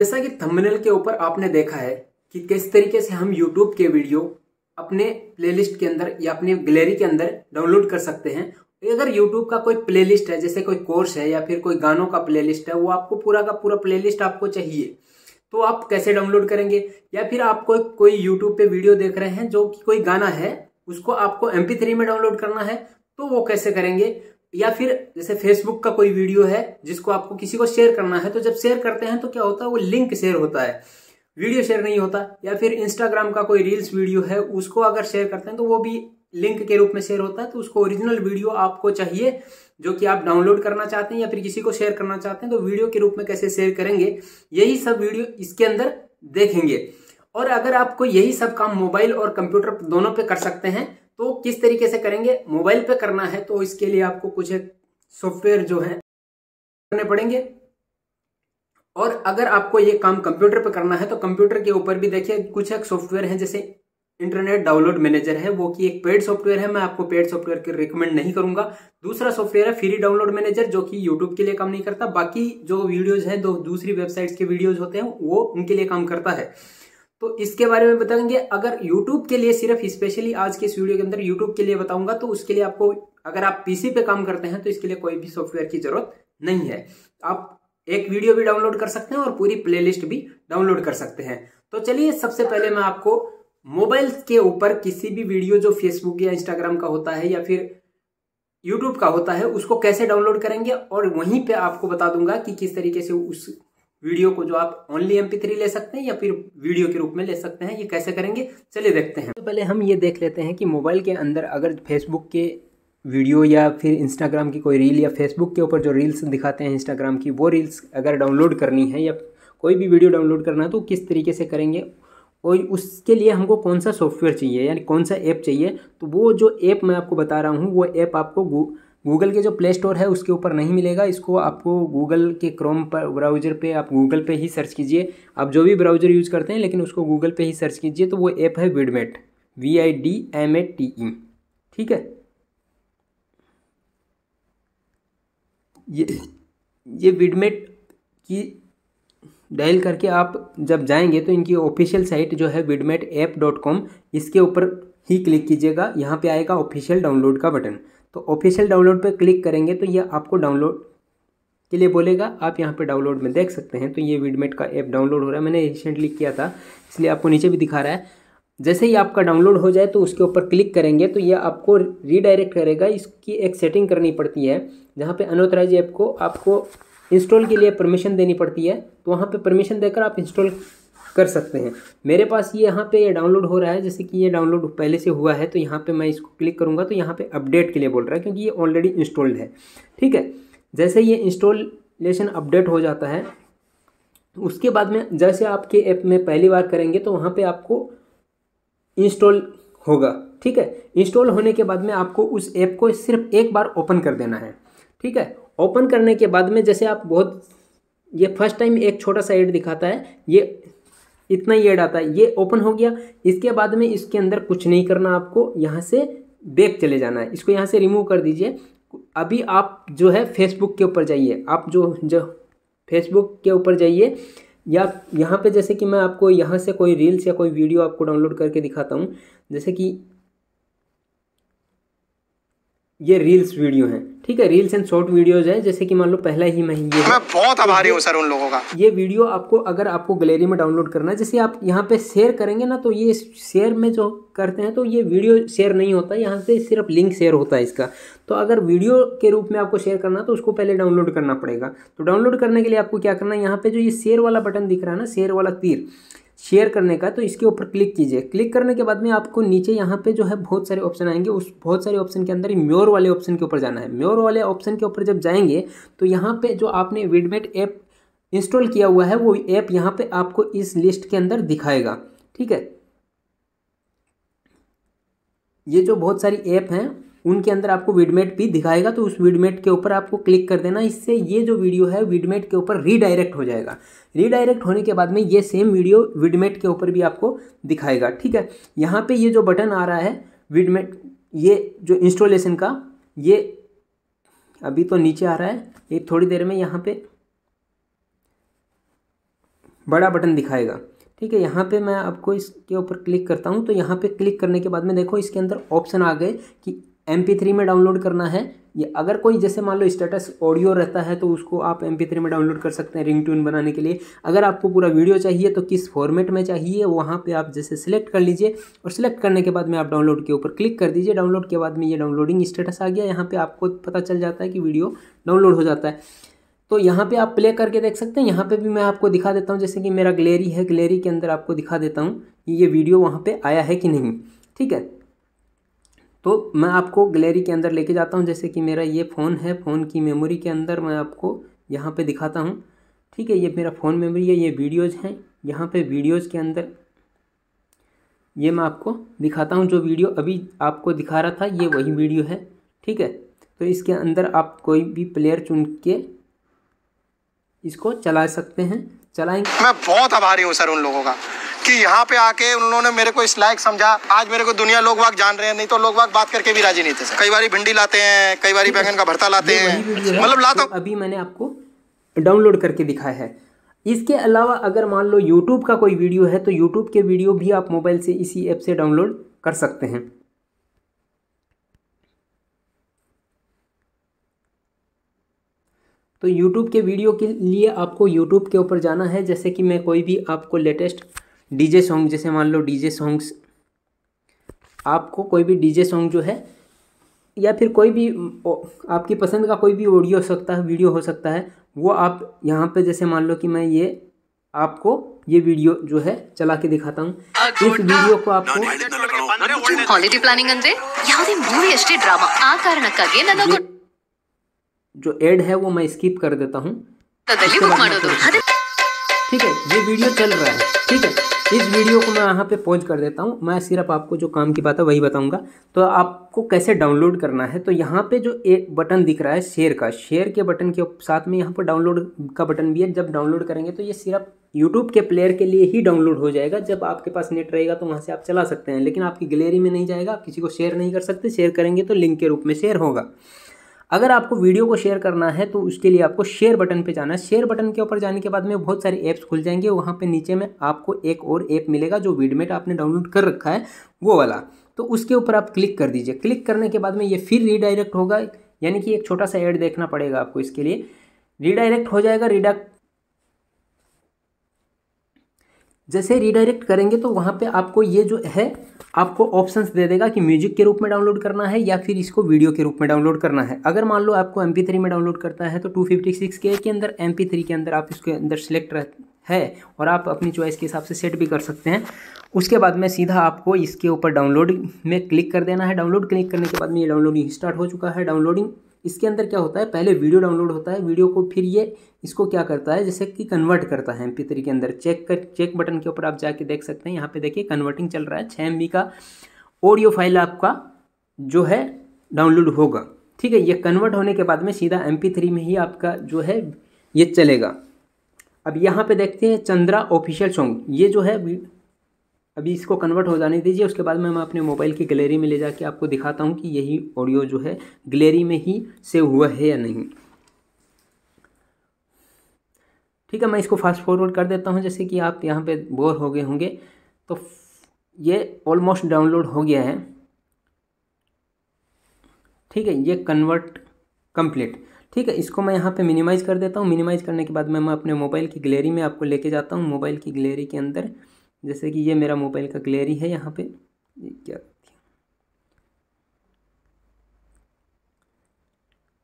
जैसा कि थंबनेल के ऊपर आपने देखा है कि किस तरीके से हम YouTube के वीडियो अपने प्लेलिस्ट के अंदर या अपने गैलरी के अंदर डाउनलोड कर सकते हैं। अगर YouTube का कोई प्लेलिस्ट है, जैसे कोई कोर्स है या फिर कोई गानों का प्लेलिस्ट है, वो आपको पूरा का पूरा प्लेलिस्ट आपको चाहिए तो आप कैसे डाउनलोड करेंगे? या फिर आप कोई कोई यूट्यूब पे वीडियो देख रहे हैं जो कि कोई गाना है, उसको आपको एम में डाउनलोड करना है तो वो कैसे करेंगे? या फिर जैसे फेसबुक का कोई वीडियो है जिसको आपको किसी को शेयर करना है तो जब शेयर करते हैं तो क्या होता है, वो लिंक शेयर होता है। वीडियो शेयर नहीं होता, या फिर इंस्टाग्राम का कोई रील्स वीडियो है, उसको अगर शेयर करते हैं तो वो भी लिंक के रूप में शेयर होता है तो उसको ओरिजिनल वीडियो आपको चाहिए, जो कि आप डाउनलोड करना चाहते हैं या फिर किसी को शेयर करना चाहते हैं तो वीडियो के रूप में कैसे शेयर करेंगे, यही सब वीडियो इसके अंदर देखेंगे। और अगर आपको यही सब काम मोबाइल और कंप्यूटर दोनों पे कर सकते हैं तो किस तरीके से करेंगे? मोबाइल पे करना है तो इसके लिए आपको कुछ सॉफ्टवेयर जो है करने पड़ेंगे। और अगर आपको ये काम कंप्यूटर पे करना है तो कंप्यूटर के ऊपर भी देखिए, कुछ एक सॉफ्टवेयर है जैसे इंटरनेट डाउनलोड मैनेजर है, वो की एक पेड सॉफ्टवेयर है, मैं आपको पेड सॉफ्टवेयर के रिकमेंड नहीं करूँगा। दूसरा सॉफ्टवेयर है फ्री डाउनलोड मैनेजर, जो कि यूट्यूब के लिए काम नहीं करता। बाकी जो वीडियोज़ है दो दूसरी वेबसाइट्स के वीडियोज़ होते हैं, वो उनके लिए काम करता है। तो इसके बारे में बताएँगे। अगर यूट्यूब के लिए सिर्फ़ स्पेशली आज के इस वीडियो के अंदर यूट्यूब के लिए बताऊँगा तो उसके लिए आपको, अगर आप पीसी पे काम करते हैं तो इसके लिए कोई भी सॉफ्टवेयर की ज़रूरत नहीं है। आप एक वीडियो भी डाउनलोड कर सकते हैं और पूरी प्लेलिस्ट भी डाउनलोड कर सकते हैं। तो चलिए, सबसे पहले मैं आपको मोबाइल के ऊपर किसी भी वीडियो जो फेसबुक या इंस्टाग्राम का होता है या फिर यूट्यूब का होता है, उसको कैसे डाउनलोड करेंगे और वहीं पे आपको बता दूँगा कि किस तरीके से उस वीडियो को जो आप ओनली एम ले सकते हैं या फिर वीडियो के रूप में ले सकते हैं, ये कैसे करेंगे? चलिए देखते हैं। तो पहले हम ये देख लेते हैं कि मोबाइल के अंदर अगर फेसबुक के वीडियो या फिर इंस्टाग्राम की कोई रील या फेसबुक के ऊपर जो रील्स दिखाते हैं इंस्टाग्राम की, वो रील्स अगर डाउनलोड करनी है या कोई भी वीडियो डाउनलोड करना है तो किस तरीके से करेंगे? और उसके लिए हमको कौन सा सॉफ्टवेयर चाहिए, यानी कौन सा ऐप चाहिए? तो वो जो ऐप मैं आपको बता रहा हूँ, वो ऐप आपको गूगल के जो प्ले स्टोर है उसके ऊपर नहीं मिलेगा। इसको आपको गूगल के क्रोम पर, ब्राउज़र पे आप गूगल पे ही सर्च कीजिए। आप जो भी ब्राउज़र यूज़ करते हैं, लेकिन उसको गूगल पे ही सर्च कीजिए तो वो ऐप है Vidmate. V I D M A T E ठीक है? ये ये विडमेट की डायल करके आप जब जाएँगे तो इनकी ऑफिशियल साइट जो है विडमेट ऐप डॉट कॉम, इसके ऊपर ही क्लिक कीजिएगा। यहाँ पे आएगा ऑफिशियल डाउनलोड का बटन। तो ऑफिशियल डाउनलोड पर क्लिक करेंगे तो ये आपको डाउनलोड के लिए बोलेगा। आप यहाँ पे डाउनलोड में देख सकते हैं। तो ये विडमेट का ऐप डाउनलोड हो रहा है। मैंने रिसेंटली किया था, इसलिए आपको नीचे भी दिखा रहा है। जैसे ही आपका डाउनलोड हो जाए तो उसके ऊपर क्लिक करेंगे तो ये आपको रीडायरेक्ट करेगा। इसकी एक सेटिंग करनी पड़ती है, जहाँ पे अनऑथराइज ऐप को आपको इंस्टॉल के लिए परमिशन देनी पड़ती है। तो वहाँ पे परमिशन देकर आप इंस्टॉल कर सकते हैं। मेरे पास ये यहाँ पे ये डाउनलोड हो रहा है, जैसे कि ये डाउनलोड पहले से हुआ है तो यहाँ पे मैं इसको क्लिक करूँगा तो यहाँ पे अपडेट के लिए बोल रहा है, क्योंकि ये ऑलरेडी इंस्टॉल्ड है। ठीक है? जैसे ये इंस्टॉलेशन अपडेट हो जाता है, उसके बाद में जैसे आपके ऐप में पहली बार करेंगे तो वहाँ पर आपको इंस्टॉल होगा। ठीक है? इंस्टॉल होने के बाद में आपको उस ऐप को सिर्फ़ एक बार ओपन कर देना है। ठीक है? ओपन करने के बाद में जैसे आप बहुत, ये फ़र्स्ट टाइम एक छोटा सा एड दिखाता है, ये इतना ही ऐड आता है। ये ओपन हो गया। इसके बाद में इसके अंदर कुछ नहीं करना आपको। यहाँ से बैक चले जाना है। इसको यहाँ से रिमूव कर दीजिए। अभी आप जो है फेसबुक के ऊपर जाइए। आप जो जो फेसबुक के ऊपर जाइए। या यहाँ पे जैसे कि मैं आपको यहाँ से कोई रील्स या कोई वीडियो आपको डाउनलोड करके दिखाता हूँ। जैसे कि ये रील्स वीडियो है ठीक है? रील्स एंड शॉर्ट वीडियोज़ है जैसे कि मान लो पहला ही मैं ये मैं बहुत आभारी हूँ सर उन लोगों का। ये वीडियो आपको अगर आपको गैलरी में डाउनलोड करना है जैसे आप यहाँ पे शेयर करेंगे ना तो ये शेयर में जो करते हैं तो ये वीडियो शेयर नहीं होता यहाँ से सिर्फ़ लिंक शेयर होता है इसका। तो अगर वीडियो के रूप में आपको शेयर करना तो उसको पहले डाउनलोड करना पड़ेगा। तो डाउनलोड करने के लिए आपको क्या करना है यहाँ पे जो ये शेयर वाला बटन दिख रहा है ना शेयर वाला तीर शेयर करने का तो इसके ऊपर क्लिक कीजिए। क्लिक करने के बाद में आपको नीचे यहाँ पे जो है बहुत सारे ऑप्शन आएँगे। उस बहुत सारे ऑप्शन के अंदर म्योर वाले ऑप्शन के ऊपर जाना है। म्योर वाले ऑप्शन के ऊपर जब जाएँगे तो यहाँ पे जो आपने विडमेट ऐप इंस्टॉल किया हुआ है, वो ऐप यहाँ पे आपको इस लिस्ट के अंदर दिखाएगा। ठीक है? ये जो बहुत सारी ऐप हैं उनके अंदर आपको विडमेट भी दिखाएगा तो उस विडमेट के ऊपर आपको क्लिक कर देना। इससे ये जो वीडियो है विडमेट के ऊपर रीडायरेक्ट हो जाएगा। रीडायरेक्ट होने के बाद में ये सेम वीडियो विडमेट के ऊपर भी आपको दिखाएगा, ठीक है? यहाँ पे ये जो बटन आ रहा है विडमेट ये जो इंस्टॉलेशन का, ये अभी तो नीचे आ रहा है ये थोड़ी देर में यहाँ पे बड़ा बटन दिखाएगा, ठीक है? यहाँ पे मैं आपको इसके ऊपर क्लिक करता हूँ तो यहाँ पे क्लिक करने के बाद में देखो, इसके अंदर ऑप्शन आ गए कि एम थ्री में डाउनलोड करना है। ये अगर कोई, जैसे मान लो स्टेटस ऑडियो रहता है तो उसको आप एम थ्री में डाउनलोड कर सकते हैं रिंग ट्यून बनाने के लिए। अगर आपको पूरा वीडियो चाहिए तो किस फॉर्मेट में चाहिए, वहाँ पे आप जैसे सिलेक्ट कर लीजिए और सिलेक्ट करने के बाद में आप डाउनलोड के ऊपर क्लिक कर दीजिए। डाउनलोड के बाद में ये डाउनलोडिंग स्टेटस आ गया। यहाँ पर आपको पता चल जाता है कि वीडियो डाउनलोड हो जाता है। तो यहाँ पे आप प्ले करके देख सकते हैं। यहाँ पे भी मैं आपको दिखा देता हूँ, जैसे कि मेरा गलेरी है। गलेरी के अंदर आपको दिखा देता हूँ कि ये वीडियो वहाँ पे आया है कि नहीं। ठीक है? तो मैं आपको गलेरी के अंदर लेके जाता हूँ, जैसे कि मेरा ये फ़ोन है फ़ोन की मेमोरी के अंदर मैं आपको यहाँ पे दिखाता हूँ। ठीक है, ये मेरा फ़ोन मेमोरी है, ये वीडियोज़ हैं। यहाँ पे वीडियोज़ के अंदर ये मैं आपको दिखाता हूँ, जो वीडियो अभी आपको दिखा रहा था, ये वही वीडियो है। ठीक है तो इसके अंदर आप कोई भी प्लेयर चुन के इसको चला सकते हैं। चलाएँगे। मैं बहुत आभारी हूँ सर उन लोगों का कि यहाँ पे आके उन्होंने मेरे को इस लायक समझा। आज मेरे को दुनिया लोग वाग जान रहे हैं नहीं तो लोग वाग बात करके भी राज़ी नहीं थे सर। कई बार भिंडी लाते हैं कई बार बैंगन का भरता लाते हैं। है मतलब लाता जो अभी मैंने आपको डाउनलोड करके दिखाया है। इसके अलावा अगर मान लो यूट्यूब का कोई वीडियो है तो यूट्यूब के वीडियो भी आप मोबाइल से इसी ऐप से डाउनलोड कर सकते हैं। तो यूट्यूब के वीडियो के लिए आपको यूट्यूब के ऊपर जाना है जैसे कि मैं कोई भी आपको लेटेस्ट डीजे सॉन्ग जैसे मान लो डीजे सॉन्ग्स आपको कोई भी डीजे सॉन्ग जो है या फिर कोई भी ओ, आपकी पसंद का कोई भी ऑडियो हो सकता है वीडियो हो सकता है वो आप यहाँ पे जैसे मान लो कि मैं ये आपको ये वीडियो जो है चला के दिखाता हूँ इस वीडियो को आपको ಹಾಲಿಡೇ ಪ್ಲಾನಿಂಗ್ ಅಂದ್ರೆ ಯಾವುದೇ ಮೂವಿ ಅಷ್ಟೇ ಡ್ರಾಮಾ ಆ ಕಾರಣಕ್ಕಾಗಿ ನನ್ನ ये जो एड है वो मैं स्किप कर देता हूँ। ठीक है ये वीडियो चल रहा है ठीक है। इस वीडियो को मैं यहाँ पे पॉज कर देता हूँ। मैं सिर्फ़ आपको जो काम की बात है वही बताऊँगा। तो आपको कैसे डाउनलोड करना है तो यहाँ पे जो एक बटन दिख रहा है शेयर का। शेयर के बटन के साथ में यहाँ पर डाउनलोड का बटन भी है। जब डाउनलोड करेंगे तो ये सिर्फ़ यूट्यूब के प्लेयर के लिए ही डाउनलोड हो जाएगा। जब आपके पास नेट रहेगा तो वहाँ से आप चला सकते हैं लेकिन आपकी गैलरी में नहीं जाएगा आप किसी को शेयर नहीं कर सकते। शेयर करेंगे तो लिंक के रूप में शेयर होगा। अगर आपको वीडियो को शेयर करना है तो उसके लिए आपको शेयर बटन पे जाना है। शेयर बटन के ऊपर जाने के बाद में बहुत सारे ऐप्स खुल जाएँगे। वहाँ पे नीचे में आपको एक और ऐप मिलेगा, जो वीडमेट आपने डाउनलोड कर रखा है, वो वाला। तो उसके ऊपर आप क्लिक कर दीजिए। क्लिक करने के बाद में ये फिर रीडायरेक्ट होगा। यानी कि एक छोटा सा ऐड देखना पड़ेगा आपको इसके लिए। रीडायरेक्ट हो जाएगा। रीडाक्ट जैसे रीडायरेक्ट करेंगे तो वहाँ पे आपको ये जो है, आपको ऑप्शंस दे देगा कि म्यूज़िक के रूप में डाउनलोड करना है या फिर इसको वीडियो के रूप में डाउनलोड करना है। अगर मान लो आपको एम में डाउनलोड करता है तो टू के के अंदर एम के अंदर आप इसके अंदर सेलेक्ट है और आप अपनी चॉइस के हिसाब से सेट भी कर सकते हैं। उसके बाद में सीधा आपको इसके ऊपर डाउनलोड में क्लिक कर देना है। डाउनलोड क्लिक करने के बाद में ये डाउनलोडिंग स्टार्ट हो चुका है। डाउनलोडिंग इसके अंदर क्या होता है? पहले वीडियो डाउनलोड होता है, वीडियो को फिर ये इसको क्या करता है? जैसे कि कन्वर्ट करता है एम के अंदर। चेक कर चेक बटन के ऊपर आप जाके देख सकते हैं। यहाँ पे देखिए कन्वर्टिंग चल रहा है छः एम का ऑडियो फ़ाइल आपका जो है डाउनलोड होगा। ठीक है, ये कन्वर्ट होने के बाद में सीधा एम में ही आपका जो है, ये चलेगा। अब यहाँ पे देखते हैं चंद्रा ऑफिशियल सॉन्ग ये जो है अभी इसको कन्वर्ट हो जाने दीजिए, उसके बाद में मैं अपने मोबाइल की गैलरी में ले जाके आपको दिखाता हूँ कि यही ऑडियो जो है गैलरी में ही सेव हुआ है या नहीं। ठीक है, मैं इसको फास्ट फॉरवर्ड कर देता हूँ, जैसे कि आप यहाँ पे बोर हो गए होंगे। तो ये ऑलमोस्ट डाउनलोड हो गया है। ठीक है, ये कन्वर्ट कंप्लीट ठीक है, इसको मैं यहाँ पे मिनिमाइज़ कर देता हूँ। मिनिमाइज़ करने के बाद में मैं अपने मोबाइल की गैलरी में आपको लेके जाता हूँ। मोबाइल की गैलरी के अंदर जैसे कि ये मेरा मोबाइल का गैलरी है यहाँ पे। ये क्या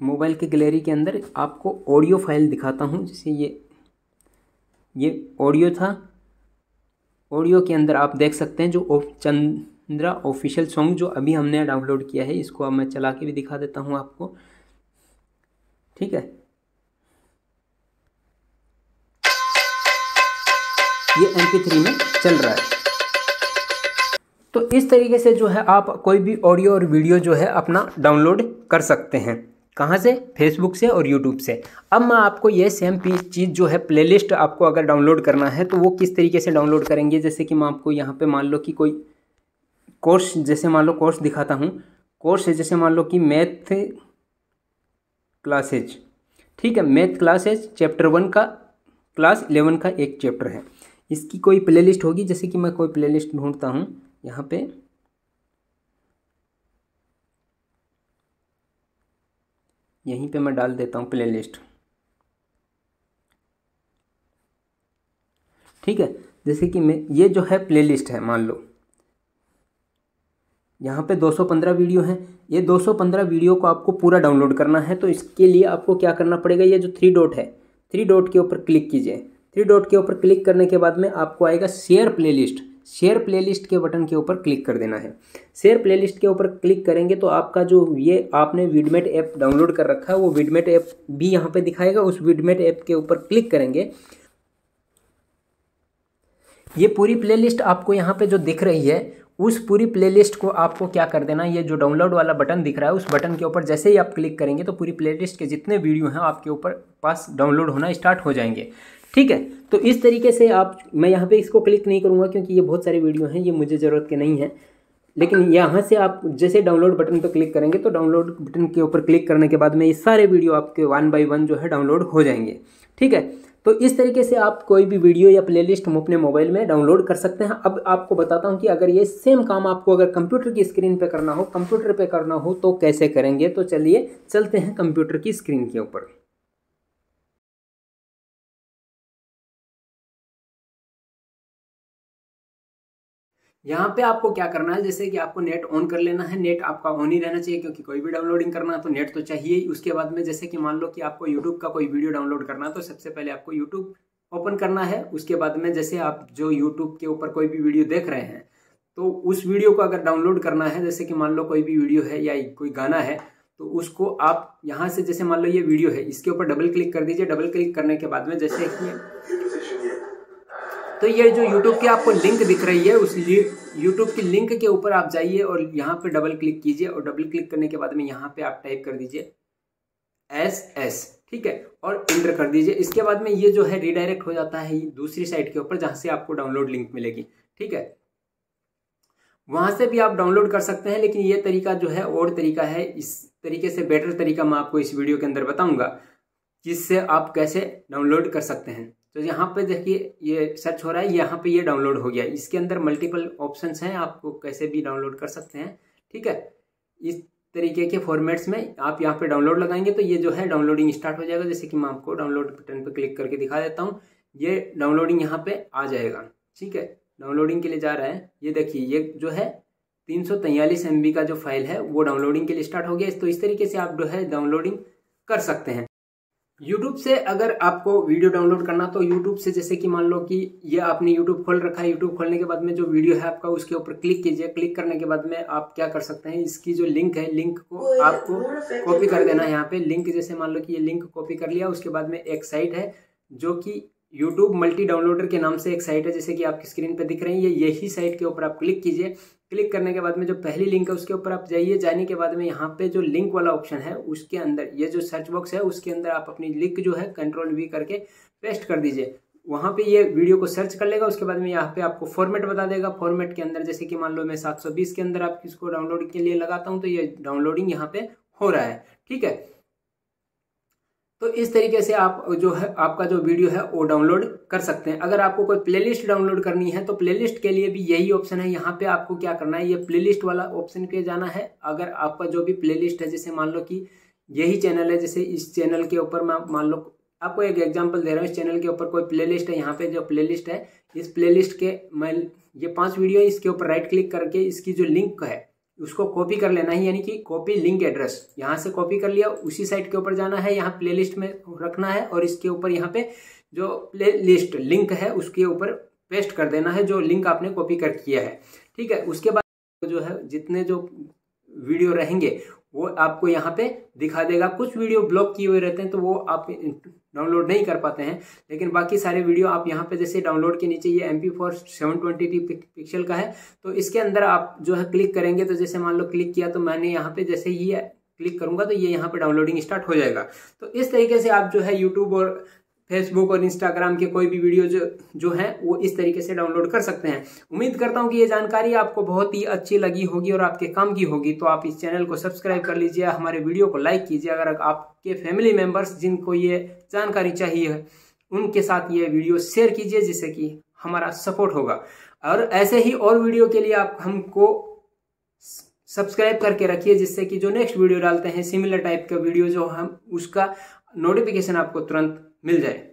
मोबाइल के गैलरी के अंदर आपको ऑडियो फ़ाइल दिखाता हूँ, जैसे ये ये ऑडियो था। ऑडियो के अंदर आप देख सकते हैं जो चंद्रा ऑफिशियल सॉन्ग जो अभी हमने डाउनलोड किया है, इसको अब मैं चला के भी दिखा देता हूँ आपको। ठीक है? ये एम में चल रहा है। तो इस तरीके से जो है आप कोई भी ऑडियो और वीडियो जो है अपना डाउनलोड कर सकते हैं। कहाँ से? फेसबुक से और यूट्यूब से। अब मैं आपको ये सेम चीज़ जो है प्लेलिस्ट आपको अगर डाउनलोड करना है तो वो किस तरीके से डाउनलोड करेंगे? जैसे कि मैं आपको यहाँ पे मान लो कि कोई कोर्स जैसे मान लो कोर्स दिखाता हूँ। कोर्स है जैसे मान लो कि मैथ क्लासेज ठीक है मैथ क्लासेज चैप्टर वन का क्लास इलेवन का एक चैप्टर है। इसकी कोई प्लेलिस्ट होगी? जैसे कि मैं कोई प्लेलिस्ट ढूंढता हूँ, यहाँ पे। यहीं पे मैं डाल देता हूँ प्लेलिस्ट ठीक है? जैसे कि मैं, ये जो है प्लेलिस्ट है, मान लो। यहाँ पे 215 वीडियो हैं। ये 215 वीडियो को आपको पूरा डाउनलोड करना है तो इसके लिए आपको क्या करना पड़ेगा? ये जो थ्री डॉट है थ्री डॉट के ऊपर क्लिक कीजिए। थ्री डॉट के ऊपर क्लिक करने के बाद में आपको आएगा शेयर प्लेलिस्ट। शेयर प्लेलिस्ट के बटन के ऊपर क्लिक कर देना है। शेयर प्लेलिस्ट के ऊपर क्लिक करेंगे तो आपका जो ये आपने विडमेट ऐप डाउनलोड कर रखा है, वो विडमेट ऐप भी यहाँ पे दिखाएगा। उस विडमेट ऐप के ऊपर क्लिक करेंगे। ये पूरी प्लेलिस्ट आपको यहाँ पे जो दिख रही है उस पूरी प्लेलिस्ट को आपको क्या कर देना ये जो डाउनलोड वाला बटन दिख रहा है, उस बटन के ऊपर जैसे ही आप क्लिक करेंगे तो पूरी प्लेलिस्ट के जितने वीडियो हैं आपके ऊपर पास डाउनलोड होना स्टार्ट हो जाएँगे। ठीक है? तो इस तरीके से आप, मैं यहाँ पे इसको क्लिक नहीं करूँगा क्योंकि ये बहुत सारे वीडियो हैं, ये मुझे ज़रूरत के नहीं है। लेकिन यहाँ से आप जैसे डाउनलोड बटन पर क्लिक करेंगे तो डाउनलोड बटन के ऊपर क्लिक करने के बाद में ये सारे वीडियो आपके वन बाई वन जो है डाउनलोड हो जाएँगे। ठीक है? तो इस तरीके से आप कोई भी वीडियो या प्लेलिस्ट हम अपने मोबाइल में डाउनलोड कर सकते हैं। अब आपको बताता हूँ कि अगर ये सेम काम आपको अगर कंप्यूटर की स्क्रीन पे करना हो, कंप्यूटर पे करना हो तो कैसे करेंगे? तो चलिए, चलते हैं कंप्यूटर की स्क्रीन के ऊपर। यहाँ पे आपको क्या करना है, जैसे कि आपको नेट ऑन कर लेना है नेट आपका ऑन ही रहना चाहिए क्योंकि कोई भी डाउनलोडिंग करना है तो नेट तो चाहिए ही। उसके बाद में जैसे कि मान लो कि आपको यूट्यूब का कोई वीडियो डाउनलोड करना है तो सबसे पहले आपको यूट्यूब ओपन करना है। उसके बाद में जैसे आप जो यूट्यूब के ऊपर कोई भी वीडियो देख रहे हैं तो उस वीडियो को अगर डाउनलोड करना है, जैसे कि मान लो कोई भी वीडियो है या कोई गाना है तो उसको आप यहाँ से जैसे मान लो ये वीडियो है, इसके ऊपर डबल क्लिक कर दीजिए। डबल क्लिक करने के बाद में जैसे तो ये जो YouTube की आपको लिंक दिख रही है, उस YouTube की लिंक के ऊपर आप जाइए और यहाँ पे डबल क्लिक कीजिए और डबल क्लिक करने के बाद में यहाँ पे आप टाइप कर दीजिए एस एस ठीक है? और इंटर कर दीजिए। इसके बाद में ये जो है रिडायरेक्ट हो जाता है दूसरी साइट के ऊपर जहाँ से आपको डाउनलोड लिंक मिलेगी, ठीक है? वहाँ से भी आप डाउनलोड कर सकते हैं, लेकिन ये तरीका जो है और तरीका है, इस तरीके से बेटर तरीका मैं आपको इस वीडियो के अंदर बताऊँगा, जिससे आप कैसे डाउनलोड कर सकते हैं। तो यहाँ पे देखिए, ये सर्च हो रहा है, यहाँ पे ये डाउनलोड हो गया। इसके अंदर मल्टीपल ऑप्शंस हैं, आपको कैसे भी डाउनलोड कर सकते हैं, ठीक है? इस तरीके के फॉर्मेट्स में आप यहाँ पे डाउनलोड लगाएँगे तो ये जो है डाउनलोडिंग स्टार्ट हो जाएगा। जैसे कि मैं आपको डाउनलोड बटन पर क्लिक करके दिखा देता हूँ, ये डाउनलोडिंग यहाँ पे आ जाएगा, ठीक है? डाउनलोडिंग के लिए जा रहा है। ये देखिए, ये जो है तीन सौ एम का जो फ़ाइल है, वो डाउनलोडिंग के लिए स्टार्ट हो गया। तो इस तरीके से आप जो है डाउनलोडिंग कर सकते हैं। यूट्यूब से अगर आपको वीडियो डाउनलोड करना तो यूट्यूब से जैसे कि मान लो कि ये आपने यूट्यूब खोल रखा है यूट्यूब खोलने के बाद में जो वीडियो है आपका उसके ऊपर क्लिक कीजिए। क्लिक करने के बाद में आप क्या कर सकते हैं इसकी जो लिंक है लिंक को आपको कॉपी कर देना है यहाँ पे। लिंक जैसे मान लो कि ये लिंक कॉपी कर लिया उसके बाद में एक साइट है जो कि यूट्यूब मल्टी डाउनलोडर के नाम से एक साइट है, जैसे कि आपकी स्क्रीन पर दिख रही है यही साइट के ऊपर आप क्लिक कीजिए। क्लिक करने के बाद में जो पहली लिंक है, उसके ऊपर आप जाइए। जाने के बाद में यहाँ पे जो लिंक वाला ऑप्शन है, उसके अंदर, ये जो सर्च बॉक्स है, उसके अंदर आप अपनी लिंक जो है कंट्रोल वी करके पेस्ट कर दीजिए। वहाँ पे ये वीडियो को सर्च कर लेगा, उसके बाद में यहाँ पे आपको फॉर्मेट बता देगा। फॉर्मेट के अंदर, जैसे कि मान लो मैं 720 के अंदर आप इसको डाउनलोड के लिए लगाता हूँ तो ये डाउनलोडिंग यहाँ पे हो रहा है। ठीक है? तो इस तरीके से आप जो है, आपका जो वीडियो है, वो डाउनलोड कर सकते हैं। अगर आपको कोई प्लेलिस्ट डाउनलोड करनी है तो प्लेलिस्ट के लिए भी यही ऑप्शन है। यहाँ पे आपको क्या करना है, ये प्लेलिस्ट वाला ऑप्शन पे जाना है। अगर आपका जो भी प्लेलिस्ट है, जैसे मान लो कि यही चैनल है, जैसे इस चैनल के ऊपर मैं मान लो, आपको एक एग्ज़ाम्पल दे रहा हूँ, इस चैनल के ऊपर कोई प्ले है, यहाँ पे जो प्ले है, इस प्ले के मैं, ये पाँच वीडियो है, इसके ऊपर राइट क्लिक करके इसकी जो लिंक है उसको कॉपी कर लेना है, यानी कि कॉपी लिंक एड्रेस यहाँ से कॉपी कर लिया, उसी साइट के ऊपर जाना है, यहाँ प्लेलिस्ट में रखना है, और इसके ऊपर यहाँ पे जो प्ले लिस्ट लिंक है, उसके ऊपर पेस्ट कर देना है, जो लिंक आपने कॉपी कर किया है। ठीक है, उसके बाद जो है, जितने जो वीडियो रहेंगे वो आपको यहाँ पे दिखा देगा। कुछ वीडियो ब्लॉक किए हुए रहते हैं तो वो आप डाउनलोड नहीं कर पाते हैं। लेकिन बाकी सारे वीडियो आप यहाँ पे जैसे डाउनलोड के नीचे ये M P four seven twenty pixel का है तो इसके अंदर आप जो है क्लिक करेंगे तो जैसे मान लो क्लिक किया तो मैंने यहाँ पे जैसे ही क्लिक करूँगा तो ये यहाँ पे डाउनलोडिंग स्टार्ट हो जाएगा। तो इस तरीके से आप जो है यूट्यूब और फेसबुक और इंस्टाग्राम के कोई भी वीडियो जो जो है, वो इस तरीके से डाउनलोड कर सकते हैं। उम्मीद करता हूँ कि ये जानकारी आपको बहुत ही अच्छी लगी होगी और आपके काम की होगी। तो आप इस चैनल को सब्सक्राइब कर लीजिए, हमारे वीडियो को लाइक कीजिए। अगर आपके फैमिली मेंबर्स जिनको ये जानकारी चाहिए, उनके साथ ये वीडियो शेयर कीजिए, जिससे कि हमारा सपोर्ट होगा। और ऐसे ही और वीडियो के लिए आप हमको सब्सक्राइब करके रखिए, जिससे कि जो नेक्स्ट वीडियो डालते हैं सिमिलर टाइप का वीडियो जो हम, उसका नोटिफिकेशन आपको तुरंत मिल जाए।